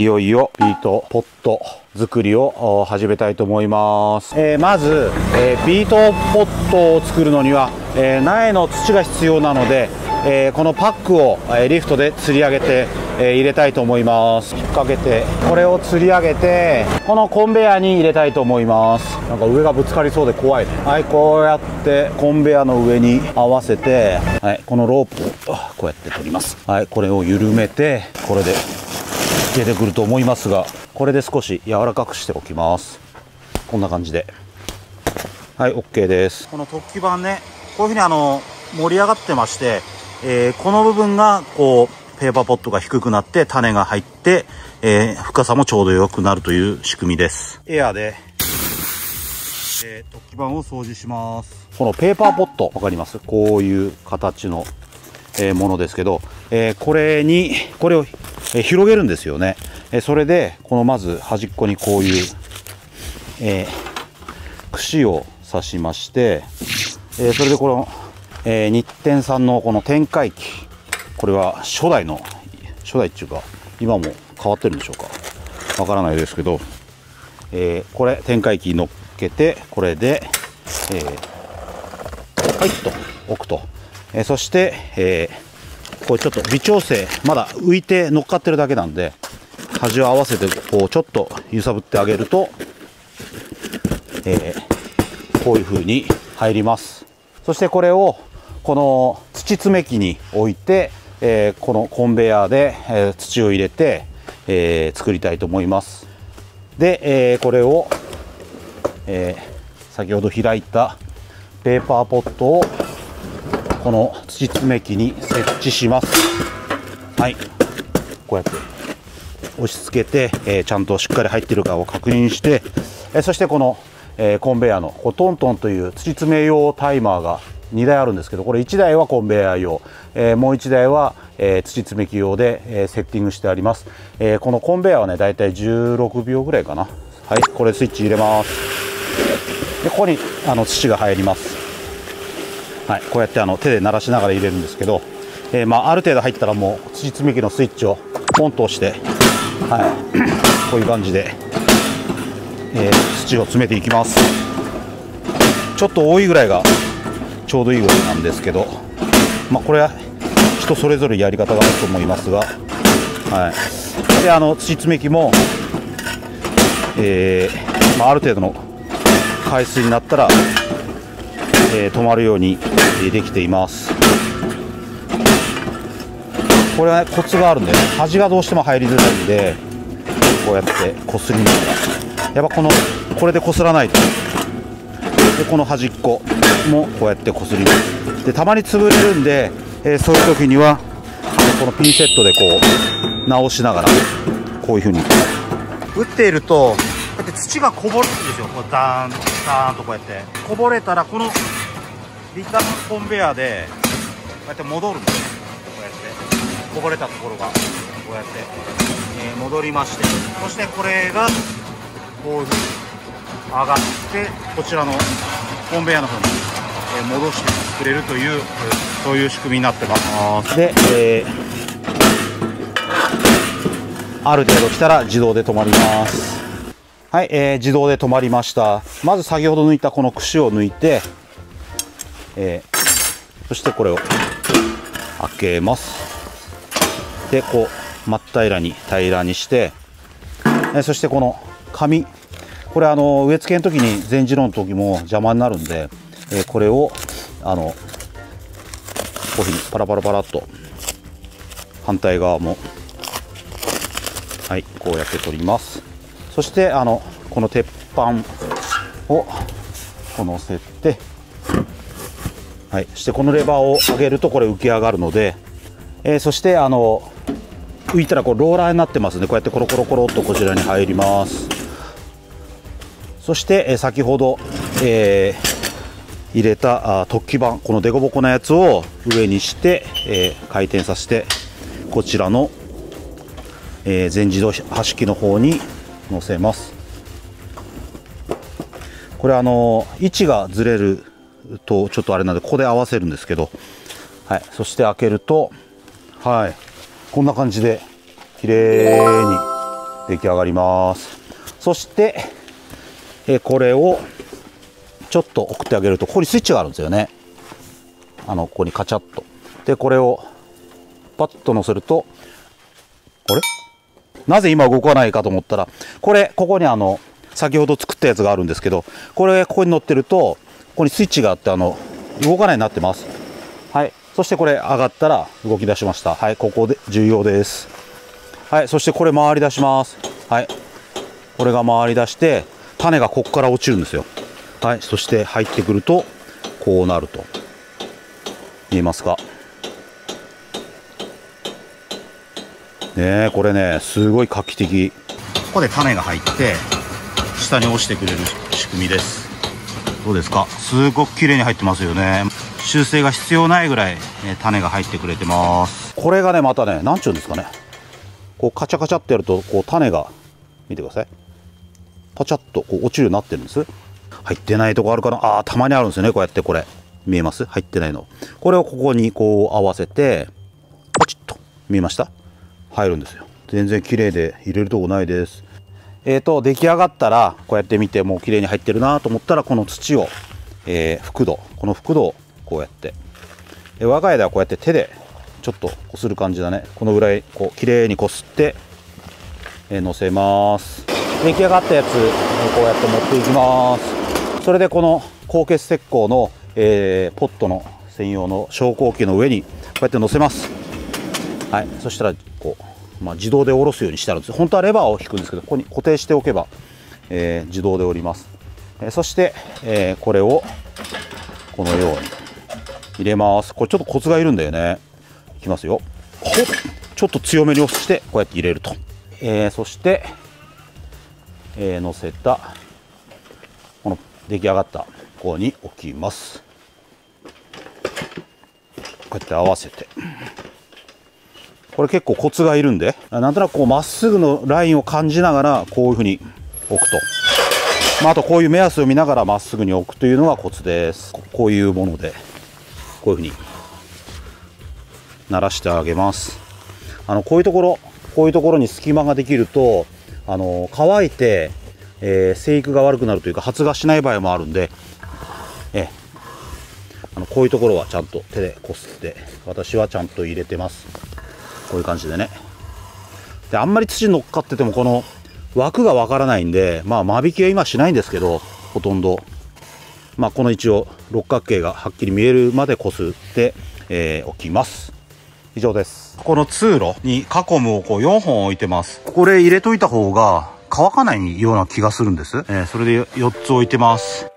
いよいよビートポット作りを始めたいと思います、えー、まず、えー、ビートポットを作るのには、えー、苗の土が必要なので、えこのパックを、えリフトで吊り上げて、え入れたいと思います。引っ掛けてこれを吊り上げてこのコンベヤに入れたいと思います。なんか上がぶつかりそうで怖いね。はいこうやってコンベヤの上に合わせてはいこのロープをこうやって取ります。はいこれを緩めてこれで出てくると思いますがこれで少し柔らかくしておきます。こんな感じで。はい OK です。この突起板ねこういうふうにあの盛り上がってまして、えー、この部分がこうペーパーポットが低くなって種が入って、えー、深さもちょうど良くなるという仕組みです。エアで、えー、突起板を掃除します。このペーパーポット分かります？こういう形の、えものですけど、えこれにこれをえ広げるんですよね。えそれで、このまず端っこにこういう、えー、串を刺しまして、えそれでこの、え日展さんのこの展開機、これは初代の、初代っていうか、今も変わってるんでしょうか。わからないですけど、え、これ、展開機に乗っけて、これで、えー、はいと置くと。え、そして、えーこれちょっと微調整まだ浮いて乗っかってるだけなんで端を合わせてこうちょっと揺さぶってあげると、えー、こういう風に入ります。そしてこれをこの土詰め機に置いて、えー、このコンベヤーで、えー、土を入れて、え作りたいと思います。で、えこれを、え先ほど開いたペーパーポットをこの土詰め機に設置します。はい。こうやって押し付けて、えー、ちゃんとしっかり入ってるかを確認して、え、そしてこの、え、コンベヤーのこトントンという土詰め用タイマーが2台あるんですけどこれ1台はコンベヤー用、えもう1台は、え土詰め機用で、えセッティングしてあります、えこのコンベヤーはねだいたい16秒ぐらいかな。はい。これスイッチ入れます。でここにあの土が入ります。はい、こうやってあの手で鳴らしながら入れるんですけど、えー、まあ、ある程度入ったらもう土積み機のスイッチをポンと押して、はい、こういう感じで、えー、土を詰めていきます。ちょっと多いぐらいがちょうどいいぐらいなんですけど、まあ、これは人それぞれやり方があると思いますが、はい、であの土詰め機も、えー、まあ、ある程度の回数になったらえー、止まるようにできています。これは、ね、コツがあるんで、ね、端がどうしても入りづらいんでこうやってこすりながら。やっぱこのこれでこすらないと。でこの端っこもこうやってこすりますでたまに潰れるんで、えー、そういう時にはこのピンセットでこう直しながらこういう風に。打っているとこうやって土がこぼれるんですよ。こうダーンダーンとこうやって。こぼれたらこのリターンコンベヤーでこうやって戻るんですね。こうやってこぼれたところがこうやって、えー、戻りまして。そしてこれがこういうふうに上がってこちらのコンベヤーの方に、えー、戻してくれるというそういう仕組みになってます。で、えー、ある程度来たら自動で止まります。はい、えー、自動で止まりました。まず先ほど抜いたこの串を抜いてえー、そしてこれを開けます。でこう真っ平らに平らにして、えー、そしてこの紙。これあの植え付けの時に全自動の時も邪魔になるんで、えー、これをあのこういうふうにパラパラパラっと反対側もはいこうやって取ります。そしてあのこの鉄板をこのせてはい、そしてこのレバーを上げるとこれ浮き上がるので、えー、そしてあの浮いたらこうローラーになってますね。こうやってコロコロコロっとこちらに入ります。そして、えー、先ほど、えー、入れたあ突起板このデコボコなやつを上にして、えー、回転させてこちらの、えー、全自動波式の方に乗せます。これあの位置がずれるとちょっとあれなんでここで合わせるんですけど、はい、そして開けるとはい。こんな感じで綺麗に出来上がります。そしてえこれをちょっと送ってあげるとここにスイッチがあるんですよね。あのここにカチャッと。でこれをパッと乗せるとあれ？なぜ今動かないかと思ったらこれここにあの先ほど作ったやつがあるんですけどこれここに乗ってるとここにスイッチがあってあの動かないようになってます。はい。そしてこれ上がったら動き出しました。はい。ここで重要です。はい。そしてこれ回り出します。はい。これが回り出して種がここから落ちるんですよ。はい。そして入ってくるとこうなると。見えますか？ねこれねすごい画期的。ここで種が入って下に落ちてくれる仕組みです。どうですか？すごく綺麗に入ってますよね。修正が必要ないぐらい、ね、種が入ってくれてます。これがねまたね何ちゅうんですかね。こうカチャカチャってやるとこう種が見てください。パチャッとこう落ちるようになってるんです。入ってないとこあるかな？ああたまにあるんですよねこうやってこれ。見えます？入ってないの。これをここにこう合わせてパチッと見えました？入るんですよ。全然綺麗で入れるとこないです。えーと出来上がったらこうやって見てもう綺麗に入ってるなと思ったらこの土を、えー、覆土この覆土をこうやって、えー、我が家ではこうやって手でちょっとこする感じだね。このぐらいこう綺麗にこすって、えー、乗せます。出来上がったやつ、えー、こうやって持っていきます。それでこの高結石膏の、えー、ポットの専用の昇降機の上にこうやって乗せます。はい。そしたらこうまあ、自動で下ろすようにしてあるんです。本当はレバーを引くんですけどここに固定しておけば、えー、自動で降ります、えー、そして、えー、これをこのように入れます。これちょっとコツがいるんだよね。いきますよ。ほっちょっと強めに押してこうやって入れると、えそして、えー、乗せたこの出来上がったここに置きます。こうやって合わせて。これ結構コツがいるんで。なんとなくこうまっすぐのラインを感じながらこういうふうに置くと、まあ、あとこういう目安を見ながらまっすぐに置くというのがコツです。こういうものでこういうふうに鳴らしてあげます。あのこういうところこういうところに隙間ができるとあの乾いて、えー、生育が悪くなるというか発芽しない場合もあるんで、え。あのこういうところはちゃんと手でこすって私はちゃんと入れてます。こういう感じでね。であんまり土乗っかっててもこの枠がわからないんでまあ間引きは今しないんですけどほとんど。まあこの一応六角形がはっきり見えるまでこすって、えー、おきます。以上です。この通路にカコムをこう4本置いてます。これ入れといた方が乾かないような気がするんです、えー、それで4つ置いてます。